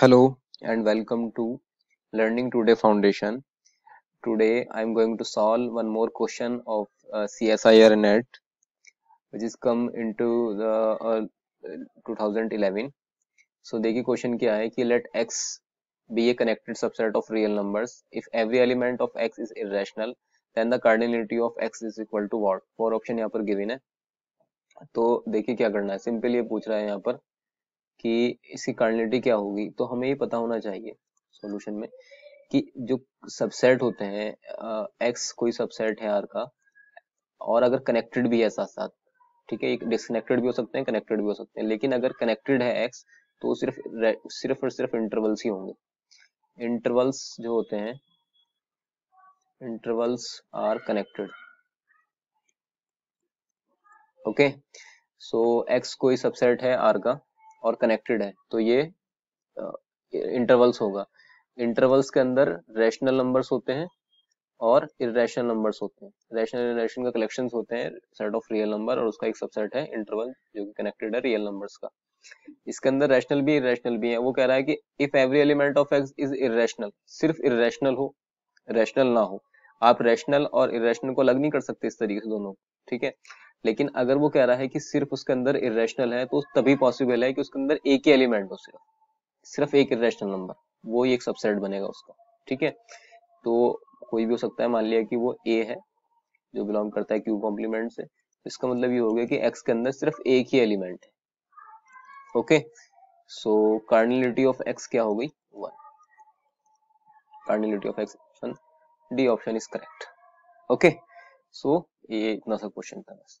Hello and welcome to Learning Today Foundation. Today I am going to solve one more question of uh, CSIR NET which is come into the uh, 2011. So देखिए question क्या है कि let x be a connected subset of real numbers. If every element of x is irrational, then the cardinality of x is equal to what? Four option यहाँ पर given है तो देखिए क्या करना है सिंपल ये पूछ रहा है यहाँ पर कि इसकी कार्डिनलिटी क्या होगी तो हमें ये पता होना चाहिए सॉल्यूशन में कि जो सबसेट होते हैं एक्स कोई सबसेट है आर का, और अगर कनेक्टेड भी है साथ साथ ठीक है, एक डिसकनेक्टेड भी हो सकते हैं कनेक्टेड भी हो सकते हैं, लेकिन अगर कनेक्टेड है एक्स तो सिर्फ़ सिर्फ़ और सिर्फ़ इंटरवल्स ही होंगे। इंटरवल्स जो होते हैं intervals are connected okay so X कोई सबसेट है आर का और कनेक्टेड है तो ये इंटरवल्स होगा। इंटरवल्स के अंदर रैशनल नंबर्स होते हैं और इरेशनल नंबर्स होते हैं। रैशनल इरेशनल का कलेक्शंस होते हैं सेट ऑफ़ रियल नंबर और उसका एक सबसेट है इंटरवल जो कि कनेक्टेड है रियल नंबर्स का। इसके अंदर रैशनल भी इरेशनल भी है। वो कह रहा है कि if every element of X is irrational सिर्फ़ इरेशनल हो रैशनल ना हो, आप रैशनल और इरेशनल को अलग नहीं कर सकते इस तरीके से दोनों। ठीक है? लेकिन अगर वो कह रहा है कि सिर्फ़ उसके अंदर इरेशनल है तो तभी पॉसिबल है कि उसके अंदर एक ही एलिमेंट हो सिर्फ़। सिर्फ़ एक इरेशनल नंबर वो ही एक सबसेट बनेगा उसका। ठीक है? तो कोई भी हो सकता है, मान लिया कि वो ए है, जो बिलोंग करता है क्यू कॉम्प्लीमेंट से इसका मतलब ये हो गया कि एक्स के अंदर सिर्फ़ एक ही एलिमेंट है। Okay so cardinality of X क्या हो गई? One cardinality of X option D option is correct okay so ये इतना सा क्वेश्चन था बस।